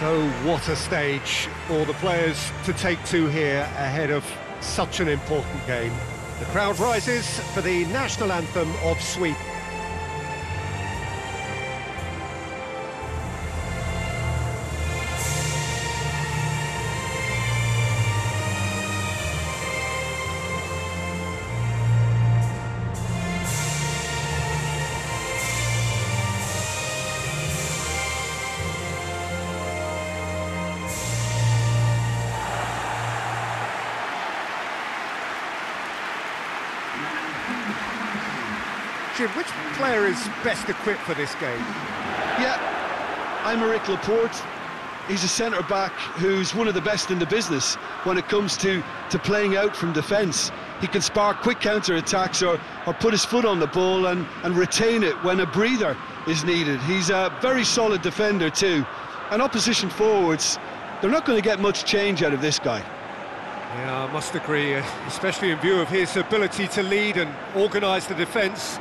So what a stage for the players to take to here ahead of such an important game. The crowd rises for the national anthem of Sweden. Jim, which player is best equipped for this game? Yeah, I'm Aymeric Laporte. He's a centre-back who's one of the best in the business when it comes to, to playing out from defence. He can spark quick counter-attacks or, or put his foot on the ball and, and retain it when a breather is needed. He's a very solid defender too. And opposition forwards, they're not going to get much change out of this guy. Yeah, I must agree, uh, especially in view of his ability to lead and organise the defence.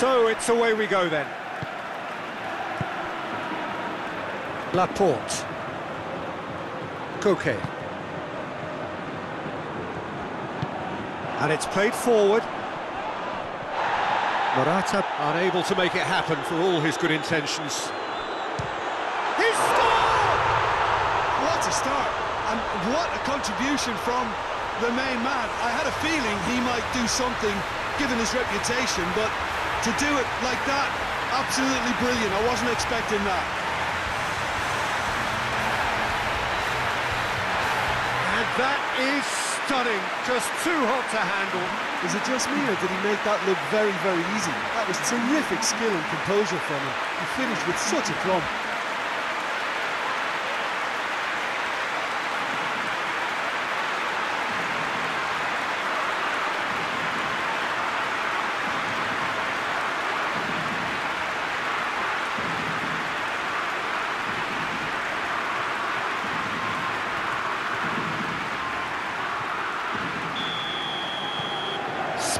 So it's away we go then. Laporte. Koke. And it's played forward. Morata unable to make it happen for all his good intentions. He scored! What a start, and what a contribution from the main man. I had a feeling he might do something, given his reputation, but to do it like that, absolutely brilliant. I wasn't expecting that. And that is stunning, just too hot to handle. Is it just me, or did he make that look very, very easy? That was terrific skill and composure from him. He finished with such a plumb.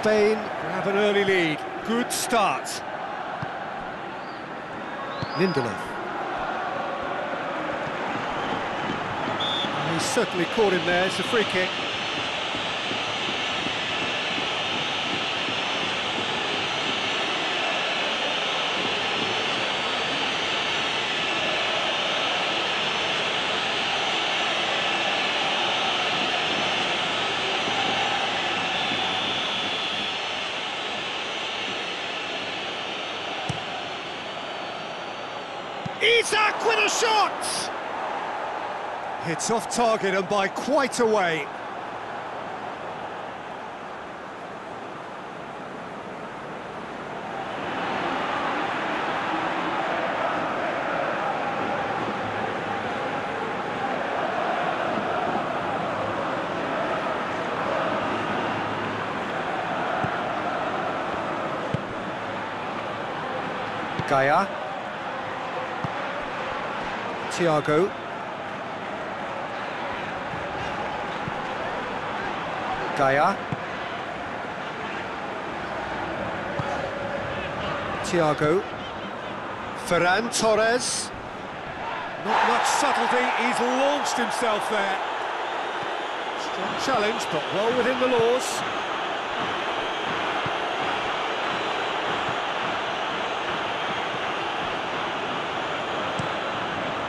Spain have an early lead. Good start. Lindelof. He's certainly caught him there. It's a free kick. Isak with a shot! Off target and by quite a way. Gaya. Thiago. Gaya. Thiago. Ferran Torres. Not much subtlety, he's launched himself there. Strong challenge, but well within the laws.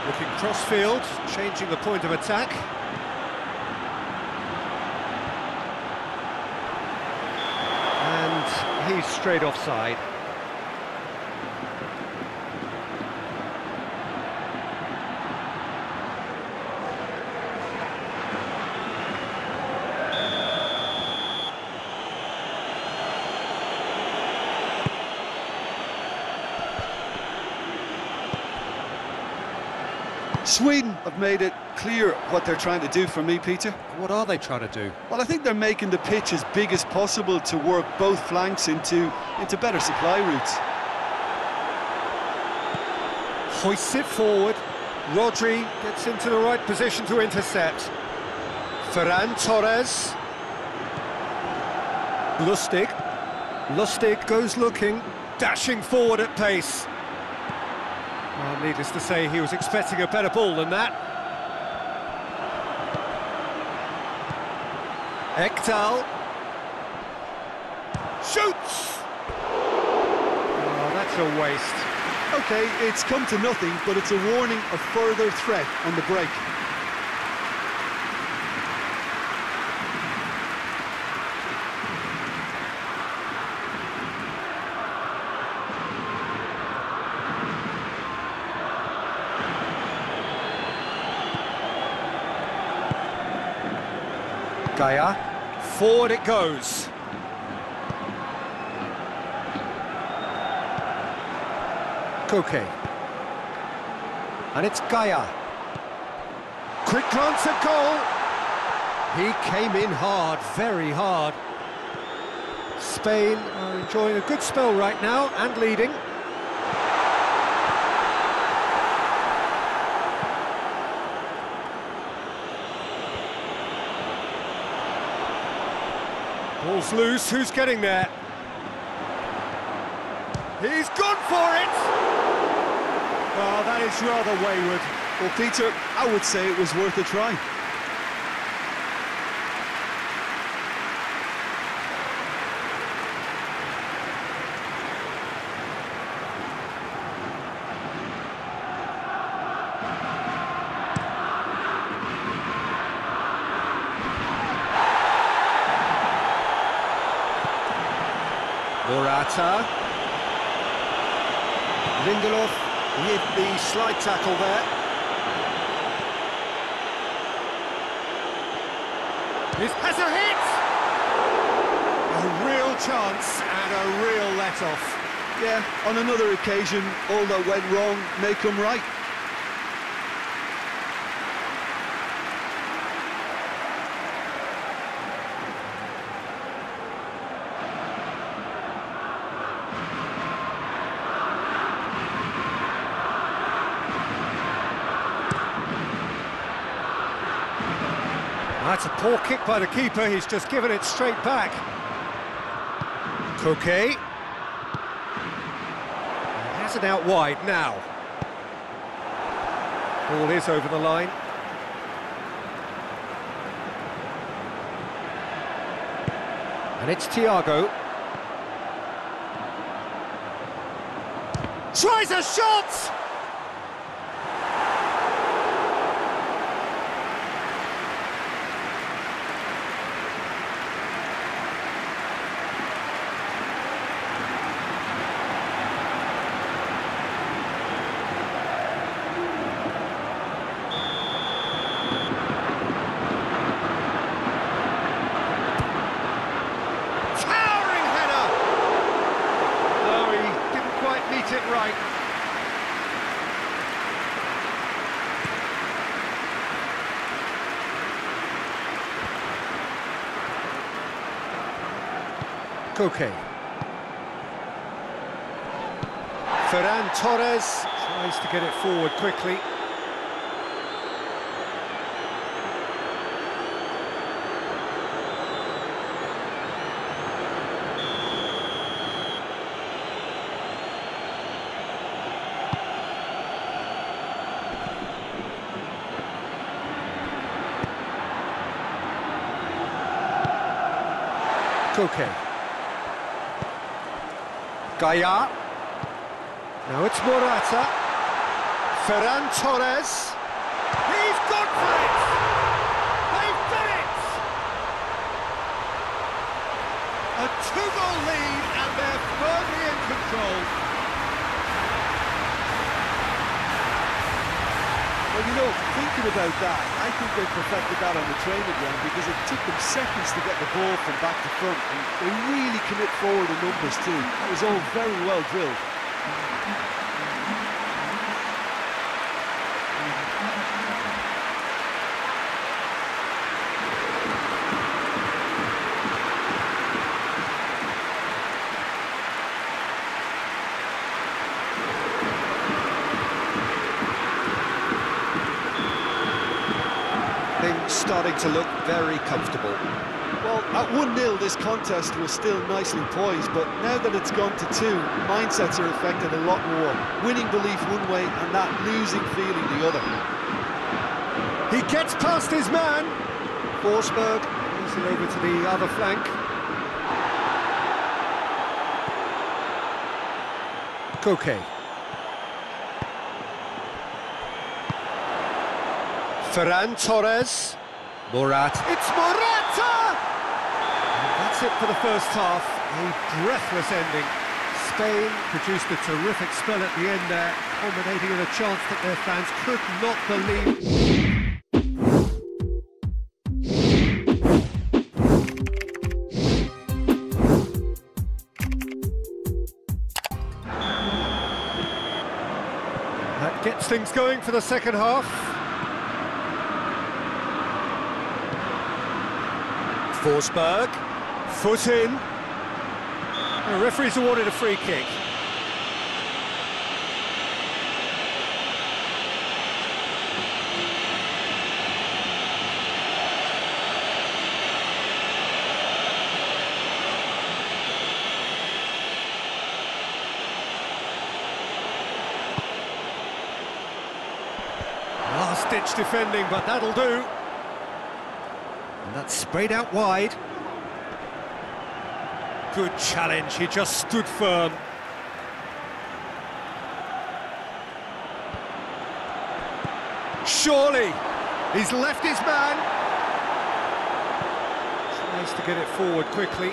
Looking cross-field, changing the point of attack. And he's straight offside. Sweden have made it clear what they're trying to do for me, Peter. What are they trying to do? Well, I think they're making the pitch as big as possible to work both flanks into, into better supply routes. Hoists it forward. Rodri gets into the right position to intercept. Ferran Torres. Lustig. Lustig goes looking, dashing forward at pace. Well, needless to say, he was expecting a better ball than that. Ekdal. Shoots! Oh, that's a waste. Okay, it's come to nothing, but it's a warning of further threat on the break. Gaya. Forward it goes. Koke. And it's Gaya. Quick glance at goal. He came in hard, very hard. Spain are enjoying a good spell right now and leading. Loose, who's getting there? He's gone for it! Oh, that is rather wayward. Well, Peter, I would say it was worth a try. Morata. Lindelof with the slide tackle there. This has a hit! A real chance and a real let-off. Yeah, on another occasion, all that went wrong may come right. That's a poor kick by the keeper, he's just given it straight back. Koke. Has it out wide now. Ball is over the line. And it's Thiago. Tries a shot! Towering header! No, he didn't quite meet it right. Koke. Ferran Torres tries to get it forward quickly. Koke. Gaya. Now it's Morata. Ferran Torres. He's gone for it! They've done it! A two-goal lead and they're firmly in control. Well, you know, thinking about that, I think they perfected that on the training ground because it took them seconds to get the ball from back to front and they really commit forward in numbers too. It was all very well drilled. starting to look very comfortable. Well, at 1-0, this contest was still nicely poised, but now that it's gone to two, mindsets are affected a lot more. Winning belief one way and that losing feeling the other. He gets past his man. Forsberg moves it over to the other flank. Koke. Ferran Torres. Murat. It's Morata! That's it for the first half. A breathless ending. Spain produced a terrific spell at the end there, culminating in a chance that their fans could not believe. That gets things going for the second half. Forsberg, foot in. The referee's awarded a free kick. Last-ditch defending, but that'll do. And that's sprayed out wide. Good challenge, he just stood firm. Surely, he's left his man. Tries to get it forward quickly.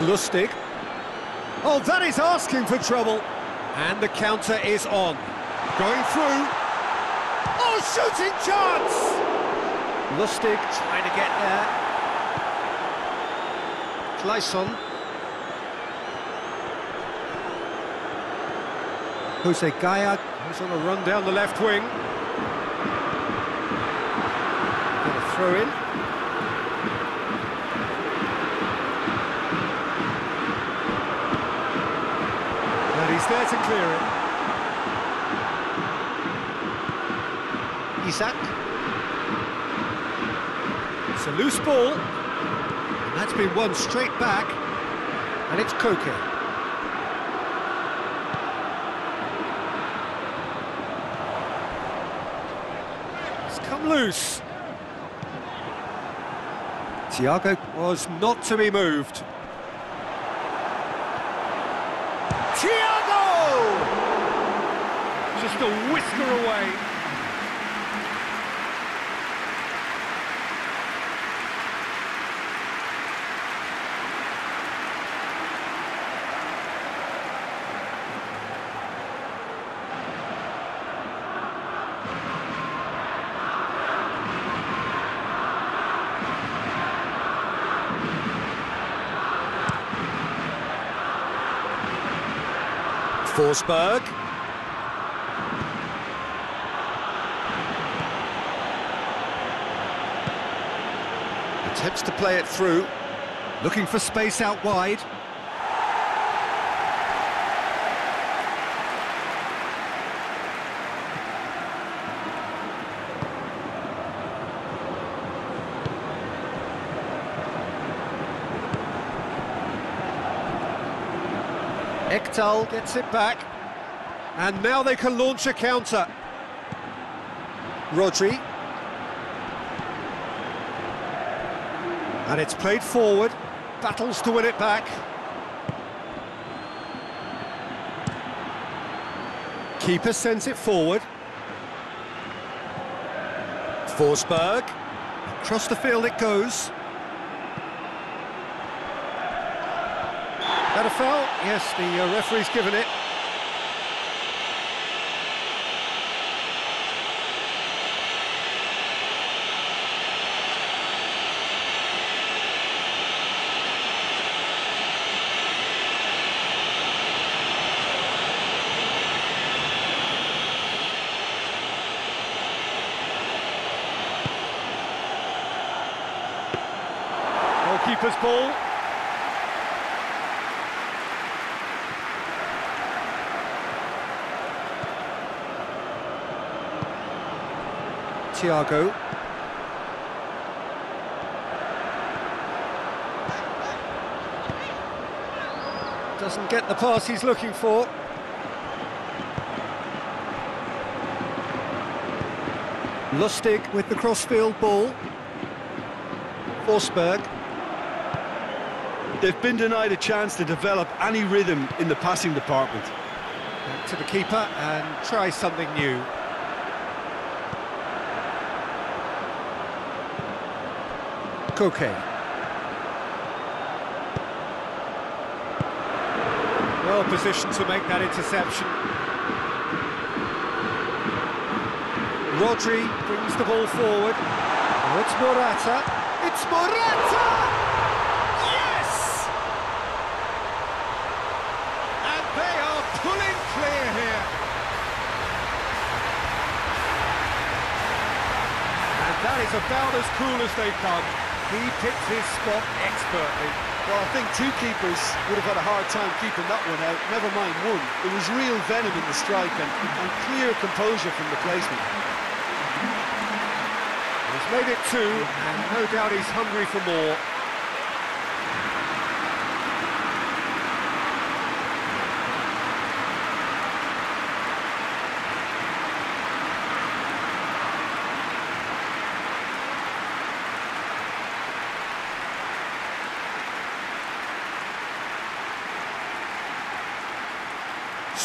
Lustig. Oh, that is asking for trouble. And the counter is on. Going through. Oh, shooting chance! Lustig trying to get there. Quaison. Jose Gaya goes on a run down the left wing. Throw in. And he's there to clear it. Isak. It's a loose ball. And that's been won straight back. And it's Koke. It's come loose. Thiago was not to be moved. Thiago! Just a whisker away. Forsberg. Attempts to play it through. Looking for space out wide. Ekdal gets it back. And now they can launch a counter. Rodri. And it's played forward. Battles to win it back. Keeper sends it forward. Forsberg. Across the field it goes. That a foul? Yes, the uh, referee's given it. Goalkeeper's ball. Thiago. Doesn't get the pass he's looking for. Lustig with the crossfield ball. Forsberg. They've been denied a chance to develop any rhythm in the passing department. Back to the keeper and try something new. Koke. Well positioned to make that interception. Rodri brings the ball forward. It's Morata. It's Morata! Yes! And they are pulling clear here. And that is about as cool as they come. He picked his spot expertly. Well, I think two keepers would have had a hard time keeping that one out, never mind one. There was real venom in the strike and, and clear composure from the placement. He's made it two, and no doubt he's hungry for more.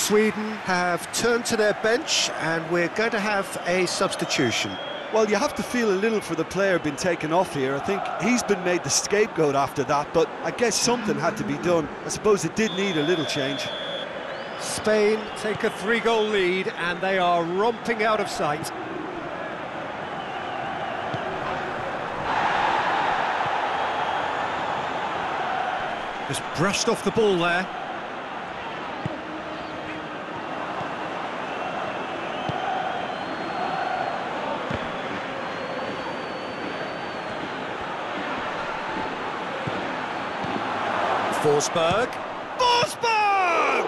Sweden have turned to their bench and we're going to have a substitution. Well, you have to feel a little for the player being taken off here. I think he's been made the scapegoat after that, but I guess something had to be done. I suppose it did need a little change. Spain take a three-goal lead and they are romping out of sight. Just brushed off the ball there. Forsberg. Forsberg!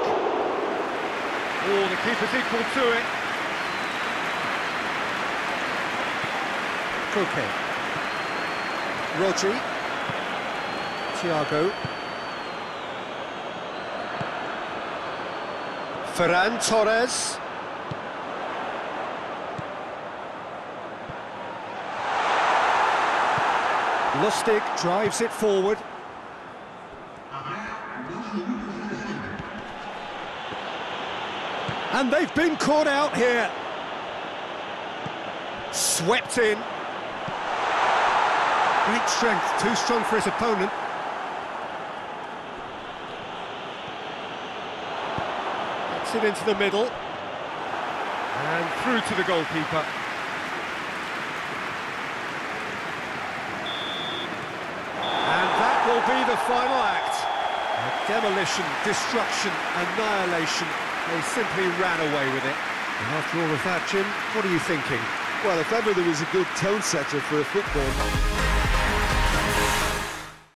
Oh, the keeper's equal to it. Koke. Rodri. Thiago. Ferran Torres. Lustig drives it forward. And they've been caught out here. Swept in. Great strength, too strong for his opponent. Gets it into the middle. And through to the goalkeeper. And that will be the final act. Demolition, destruction, annihilation. They simply ran away with it. And after all of that, Jim, what are you thinking? Well, if ever there was a good tone setter for a football